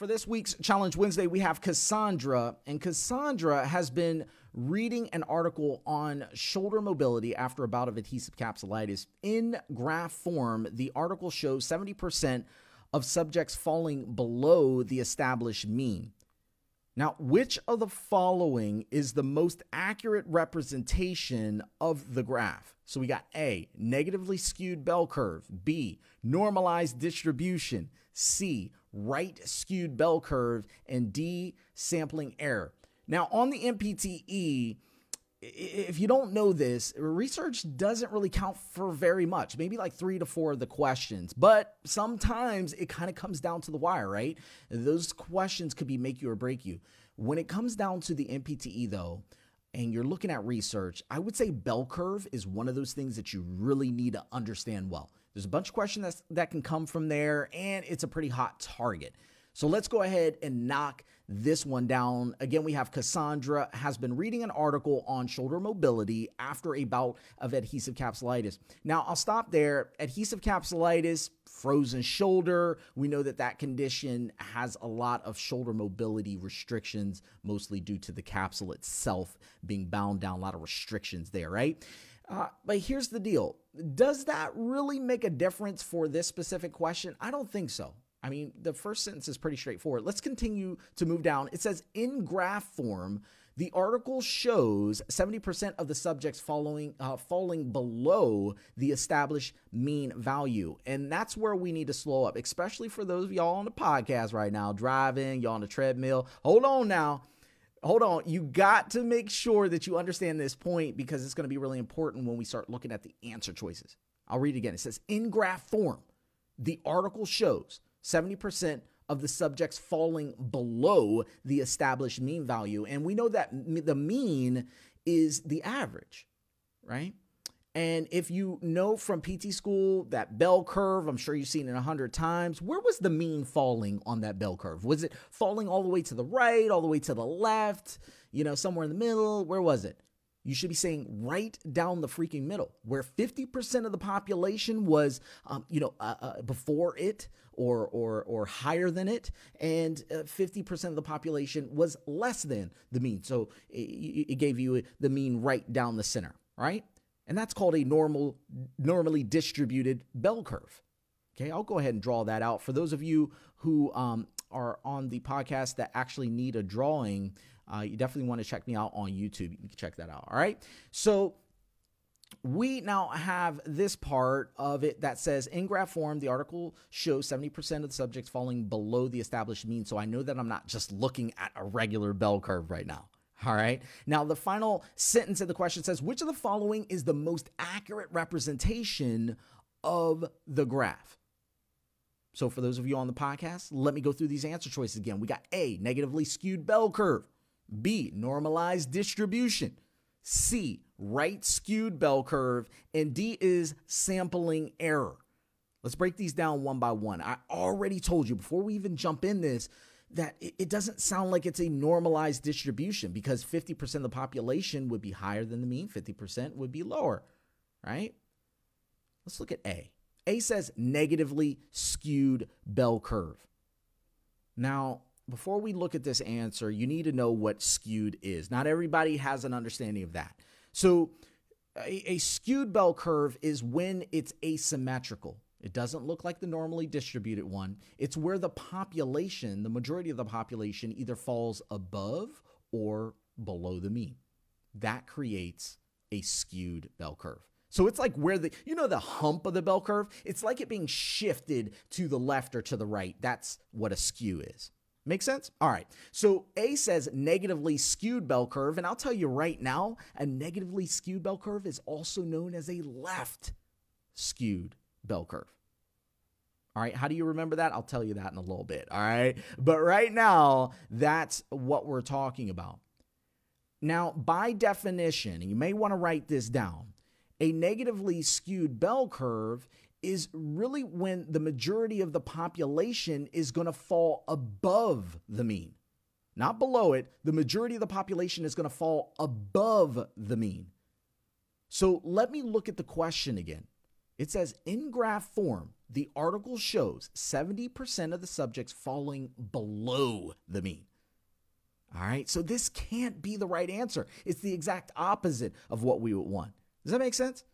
For this week's Challenge Wednesday, we have Cassandra, and Cassandra has been reading an article on shoulder mobility after a bout of adhesive capsulitis. In graph form, the article shows 70% of subjects falling below the established mean. Now, which of the following is the most accurate representation of the graph? So we got A, negatively skewed bell curve, B, normalized distribution, C, right skewed bell curve, and D, sampling error. Now, on the NPTE, if you don't know this, research doesn't really count for very much, maybe like three to four of the questions. But sometimes it kind of comes down to the wire, right? Those questions could be make you or break you. When it comes down to the NPTE, though, and you're looking at research, I would say bell curve is one of those things that you really need to understand well. There's a bunch of questions that's, that can come from there, and it's a pretty hot target. So let's go ahead and knock this one down. Again, we have Cassandra has been reading an article on shoulder mobility after a bout of adhesive capsulitis. Now, I'll stop there. Adhesive capsulitis, frozen shoulder. We know that that condition has a lot of shoulder mobility restrictions, mostly due to the capsule itself being bound down, a lot of restrictions there, right? Uh, but here's the deal Does that really make a difference for this specific question? I don't think so. I mean, the first sentence is pretty straightforward. Let's continue to move down. It says in graph form, the article shows 70% of the subjects following uh, falling below the established mean value. And that's where we need to slow up, especially for those of y'all on the podcast right now, driving, y'all on the treadmill. Hold on now. Hold on. You got to make sure that you understand this point because it's going to be really important when we start looking at the answer choices. I'll read it again. It says in graph form, the article shows 70% of the subjects falling below the established mean value. And we know that the mean is the average, right? And if you know from PT school that bell curve, I'm sure you've seen it a hundred times. Where was the mean falling on that bell curve? Was it falling all the way to the right, all the way to the left, you know, somewhere in the middle? Where was it? You should be saying right down the freaking middle, where 50% of the population was, um, you know, uh, uh, before it or or or higher than it, and uh, 50% of the population was less than the mean. So it, it gave you the mean right down the center, right? And that's called a normal, normally distributed bell curve. Okay, I'll go ahead and draw that out for those of you who um, are on the podcast that actually need a drawing uh, you definitely want to check me out on YouTube. You can check that out. All right. So we now have this part of it that says in graph form, the article shows 70% of the subjects falling below the established mean. So I know that I'm not just looking at a regular bell curve right now. All right. Now, the final sentence of the question says, which of the following is the most accurate representation of the graph? So, for those of you on the podcast, let me go through these answer choices again. We got A, negatively skewed bell curve. B, normalized distribution. C, right skewed bell curve. And D is sampling error. Let's break these down one by one. I already told you before we even jump in this that it doesn't sound like it's a normalized distribution because 50% of the population would be higher than the mean, 50% would be lower, right? Let's look at A. A says negatively skewed bell curve. Now, before we look at this answer, you need to know what skewed is. Not everybody has an understanding of that. So, a, a, skewed bell curve is when it's asymmetrical. It doesn't look like the normally distributed one. It's where the population, the majority of the population, either falls above or below the mean. That creates a skewed bell curve. So it's like where the, you know, the hump of the bell curve, it's like it being shifted to the left or to the right. That's what a skew is. Make sense? All right. So A says negatively skewed bell curve. And I'll tell you right now, a negatively skewed bell curve is also known as a left skewed bell curve. All right. How do you remember that? I'll tell you that in a little bit. All right. But right now, that's what we're talking about. Now, by definition, you may want to write this down, a negatively skewed bell curve is really when the majority of the population is going to fall above the mean. Not below it. The majority of the population is going to fall above the mean. So let me look at the question again. It says in graph form, the article shows 70% of the subjects falling below the mean. All right, so this can't be the right answer. It's the exact opposite of what we would want. Does that make sense?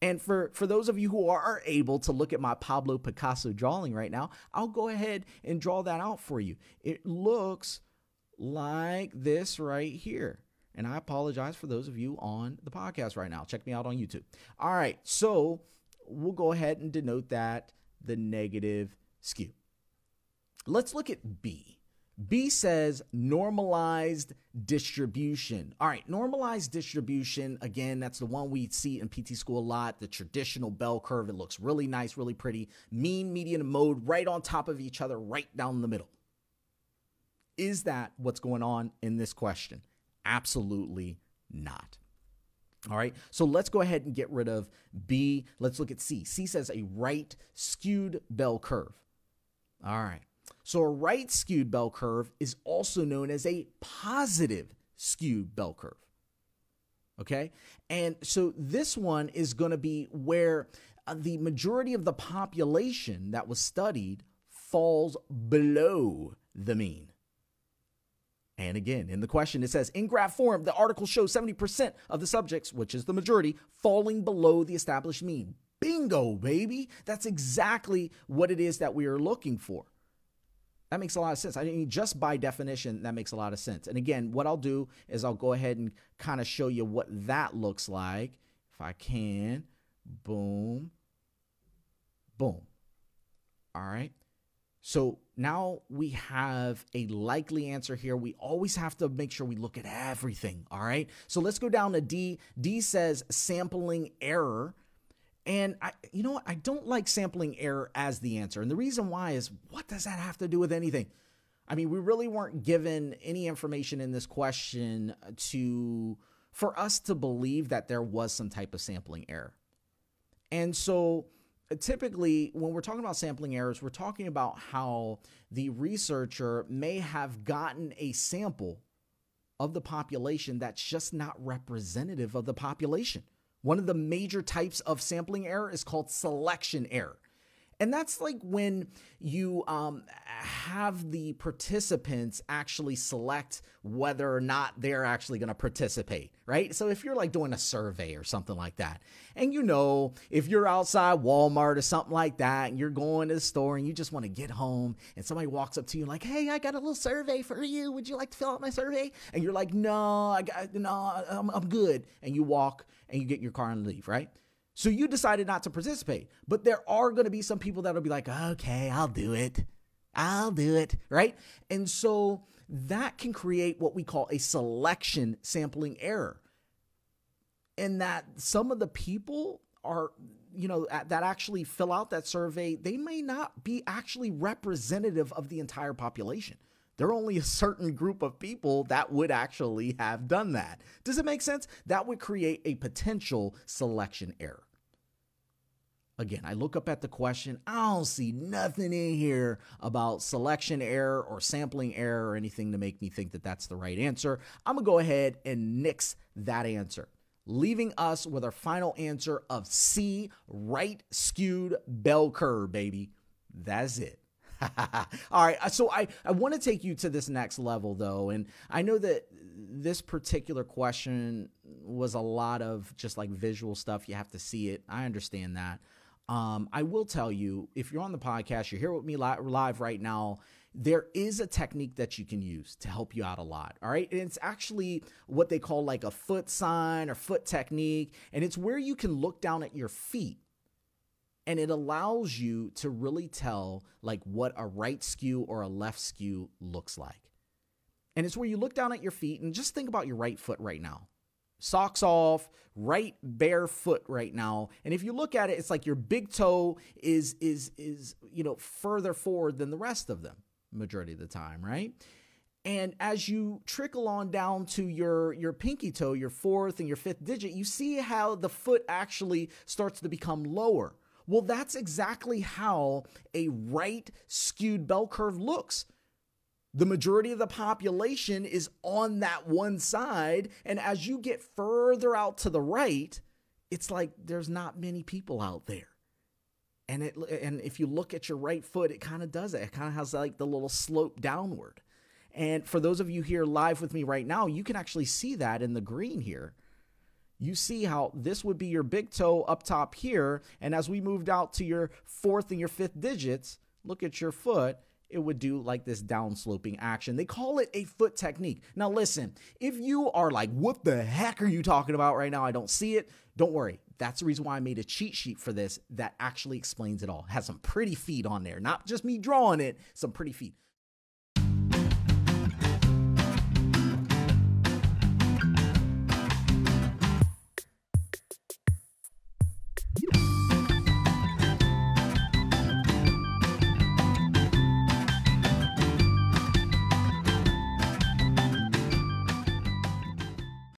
And for, for those of you who are able to look at my Pablo Picasso drawing right now, I'll go ahead and draw that out for you. It looks like this right here. And I apologize for those of you on the podcast right now. Check me out on YouTube. All right, so we'll go ahead and denote that the negative skew. Let's look at B. B says normalized distribution. All right, normalized distribution, again, that's the one we see in PT school a lot, the traditional bell curve. It looks really nice, really pretty. Mean, median, and mode right on top of each other, right down the middle. Is that what's going on in this question? Absolutely not. All right, so let's go ahead and get rid of B. Let's look at C. C says a right skewed bell curve. All right. So a right skewed bell curve is also known as a positive skewed bell curve. Okay? And so this one is going to be where uh, the majority of the population that was studied falls below the mean. And again, in the question, it says in graph form, the article shows 70% of the subjects, which is the majority, falling below the established mean. Bingo, baby. That's exactly what it is that we are looking for. That makes a lot of sense. I mean, just by definition, that makes a lot of sense. And again, what I'll do is I'll go ahead and kind of show you what that looks like. If I can, boom, boom. All right. So now we have a likely answer here. We always have to make sure we look at everything. All right. So let's go down to D. D says sampling error. And I, you know what? I don't like sampling error as the answer. And the reason why is what does that have to do with anything? I mean, we really weren't given any information in this question to for us to believe that there was some type of sampling error. And so typically when we're talking about sampling errors, we're talking about how the researcher may have gotten a sample of the population that's just not representative of the population. One of the major types of sampling error is called selection error. And that's like when you um, have the participants actually select whether or not they're actually going to participate, right? So if you're like doing a survey or something like that, and you know, if you're outside Walmart or something like that, and you're going to the store and you just want to get home, and somebody walks up to you like, "Hey, I got a little survey for you. Would you like to fill out my survey?" And you're like, "No, I got no, I'm, I'm good." And you walk and you get in your car and leave, right? So you decided not to participate. But there are going to be some people that'll be like, okay, I'll do it. I'll do it. Right. And so that can create what we call a selection sampling error. And that some of the people are, you know, that actually fill out that survey, they may not be actually representative of the entire population. There are only a certain group of people that would actually have done that. Does it make sense? That would create a potential selection error. Again, I look up at the question. I don't see nothing in here about selection error or sampling error or anything to make me think that that's the right answer. I'm going to go ahead and nix that answer, leaving us with our final answer of C, right skewed bell curve, baby. That's it. All right. Uh, so I, I want to take you to this next level, though. And I know that this particular question was a lot of just like visual stuff. You have to see it. I understand that. Um, I will tell you, if you're on the podcast, you're here with me li- live right now. There is a technique that you can use to help you out a lot. All right. And it's actually what they call like a foot sign or foot technique. And it's where you can look down at your feet and it allows you to really tell like what a right skew or a left skew looks like. And it's where you look down at your feet and just think about your right foot right now. Socks off, right bare foot right now. And if you look at it, it's like your big toe is is is, you know, further forward than the rest of them majority of the time, right? And as you trickle on down to your, your pinky toe, your fourth and your fifth digit, you see how the foot actually starts to become lower. Well, that's exactly how a right skewed bell curve looks. The majority of the population is on that one side. And as you get further out to the right, it's like there's not many people out there. And it and if you look at your right foot, it kind of does it. It kind of has like the little slope downward. And for those of you here live with me right now, you can actually see that in the green here. You see how this would be your big toe up top here. And as we moved out to your fourth and your fifth digits, look at your foot it would do like this downsloping action. They call it a foot technique. Now, listen, if you are like, what the heck are you talking about right now? I don't see it. Don't worry. That's the reason why I made a cheat sheet for this that actually explains it all. Has some pretty feet on there, not just me drawing it, some pretty feet.